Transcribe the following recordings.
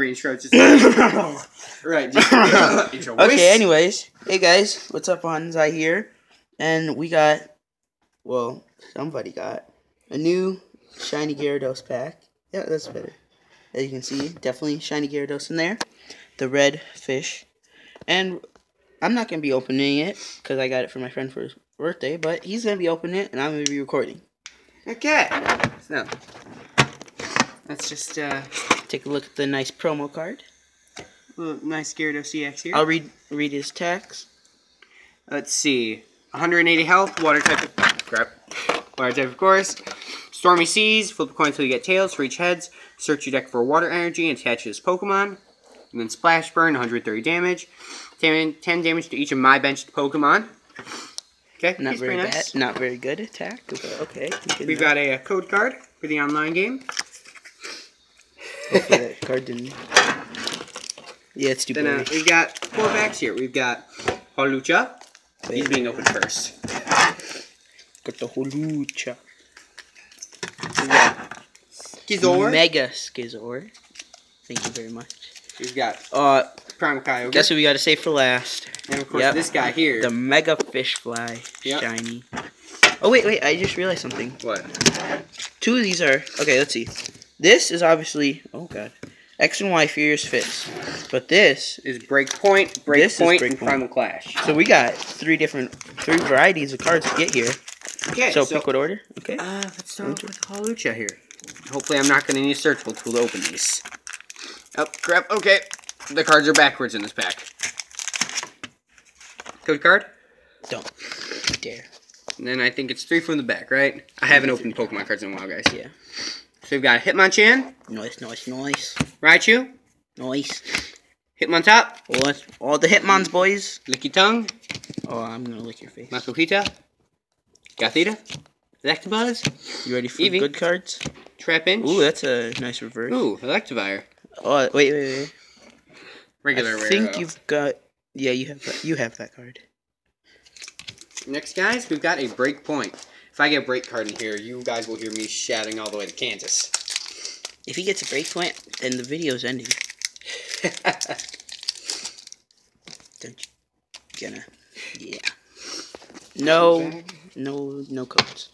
intro. Just right. Just, intro. Okay, anyways. Hey guys, what's up, Hanzai here? And we got, well, somebody got a new Shiny Gyarados pack. Yeah, that's better. As you can see, definitely Shiny Gyarados in there. The red fish. And I'm not going to be opening it because I got it for my friend for his birthday, but he's going to be opening it and I'm going to be recording. Okay. So let's just uh, Take a look at the nice promo card. little nice Gyarados EX here. I'll read read his text. Let's see. 180 health, water type of crap. Water type of course. Stormy Seas, flip a coin until you get tails for each heads. Search your deck for water energy and attach it to this Pokemon. And then Splash Burn, 130 damage. 10, 10 damage to each of my benched Pokemon. Okay, Not very pretty bad. nice. Not very good attack. Okay. We've got a, uh code card for the online game. Hopefully that card didn't. Yeah, it's too Then uh, we've got four packs here. We've got Hawlucha. He's being opened first. Got the Hawlucha. We've got Scizor. Mega Scizor. Thank you very much. We've got Uh, Prime Kyogre. guess what we gotta save for last? and of course Yep. this guy here. The Mega Fish Fly. Yep. Shiny. Oh, wait, wait, I just realized something. What? Two of these are. Okay, let's see. This is obviously. Oh, God. X and Y Furious Fist. But this. Is Breakpoint, Breakpoint, and Breakpoint. Primal Clash. So we got three different. Three varieties of cards to get here. Okay, So, so, pick what order? Okay. uh, let's start with Hawlucha here. Hopefully I'm not going to need a searchable tool to open these. Oh, crap, okay. The cards are backwards in this pack. Code card? Don't. Dare. And then I think it's three from the back, right? I haven't opened Pokemon cards in a while, guys. Yeah. So we've got Hitmonchan, Nice, nice, nice. Raichu, Nice. Hitmontop, let's, all the Hitmons, boys. Lick your tongue. Oh, I'm gonna lick your face. Makuhita, Gothita, Electabuzz, You ready for Eevee. good cards? Trapinch. Ooh, that's a nice reverse. Ooh, Electivire. Oh, wait, wait, wait. Regular I rare, think though. you've got. Yeah, you have that. You have that card. Next, guys, we've got a break point. If I get a break card in here, you guys will hear me shouting all the way to Kansas. If he gets a break point, then the video's ending. Don't you? Gonna. Yeah. No, no, no codes.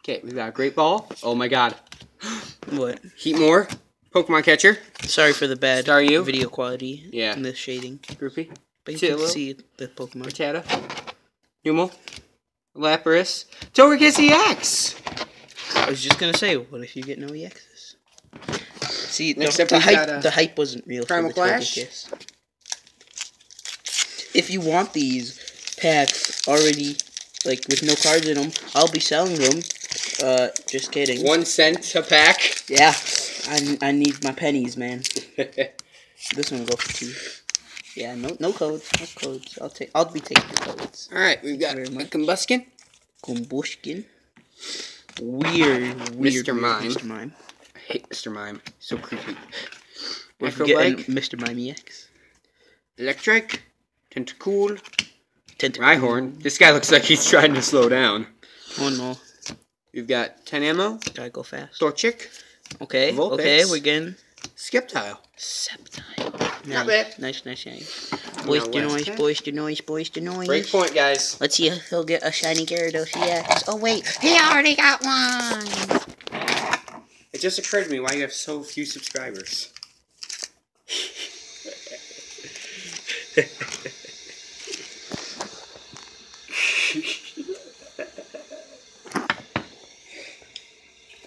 okay, we've got a Great Ball. Oh my god. What? Heatmor. Pokemon Catcher. Sorry for the bad Staryu. video quality. Yeah. And the shading, Groupie. but you can see the Pokemon. Rattata. Numel. Lapras. Togekiss EX! I was just gonna say, what if you get no EXs? See, the, up the hype, got, uh, the hype wasn't real Primal for the Clash. Togekiss. If you want these packs already, like with no cards in them, I'll be selling them. Uh, just kidding. One cent a pack. Yeah, I, I need my pennies, man. This one will go for two. Yeah, no no codes, no codes. I'll take. I'll be taking the codes. Alright, we've got a much. Combusken. Kumbushkin. Weird, weird, Mr. Mime. Mr. Mime. I hate Mr. Mime. So creepy. We're getting. Mr. Mime EX. Electric. Tentacool. Tentacle. Rhyhorn. This guy looks like he's trying to slow down. Oh no, We've got Tynamo. gotta go fast. Torchic. Okay, Vulpix. okay, we're getting Skeptile. Septile. Not Nice, bad. nice, nice, nice. Boys to noise, Tech. boys to noise, boys to noise. Break point, guys. Let's see if he'll get a shiny Gyarados EX. Oh wait, he already got one. It just occurred to me why you have so few subscribers.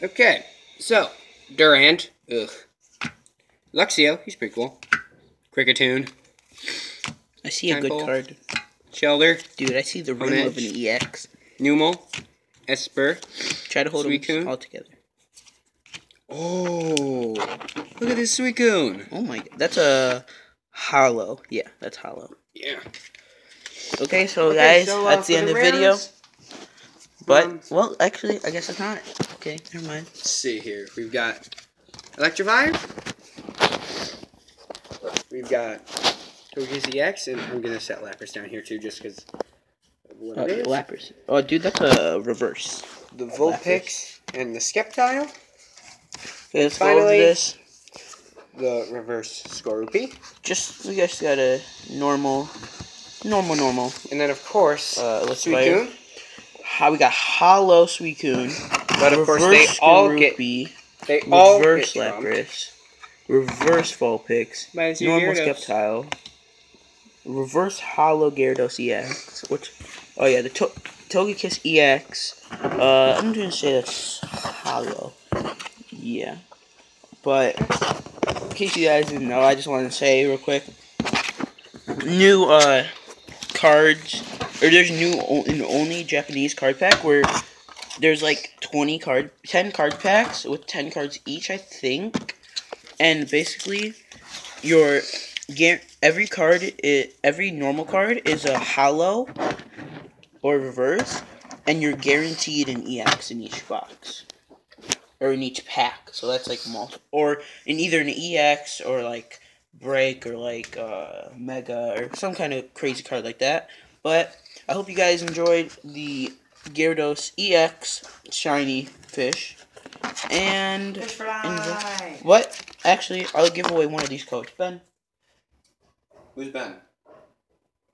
okay, so Durant, ugh. Luxio, he's pretty cool. Kricketune, I see a good card, Shelter, dude. I see the rim Honedge. of an EX. Numel, Espurr. Try to hold them Suicune. all together. Oh, look at this Suicune. Oh my, that's a hollow. Yeah, that's hollow. Yeah. Okay, so Okay, guys, so, uh, that's the end of the video. But um, well, actually, I guess it's not. Okay, never mind. Let's see here. We've got Electrovire. We've got Togekiss EX, and I'm gonna set Lapras down here too, just because of what Uh, it is. Lapras. Oh, dude, that's a reverse. the Vulpix and the Skeptile. Okay, let's Finally- this. the reverse Skorupi. Just we just got a normal, normal, normal. And then, of course, Uh, let's Suicune. How we got hollow Suicune. But of course, they all get Skorupi, they all reverse get trumped Lapras, reverse by the normal Gyarados. Skeptile, reverse hollow Gyarados EX. Which, oh yeah, the to- Togekiss EX. Uh, I'm gonna say that's hollow. Yeah, but in case you guys didn't know, I just wanted to say real quick. New uh cards, or there's new o- an only Japanese card pack where there's like 20 card 10 card packs with 10 cards each i think and basically your every card every normal card is a hollow or reverse and you're guaranteed an ex in each box or in each pack so that's like multiple or in either an ex or like break or like uh mega or some kind of crazy card like that but i hope you guys enjoyed the Gyarados EX shiny fish. And fly. what? Actually, I'll give away one of these codes. Ben. Who's Ben?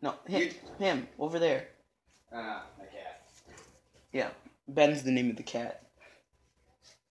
No, him. You- Him over there. Ah, my cat. Yeah. Ben's the name of the cat.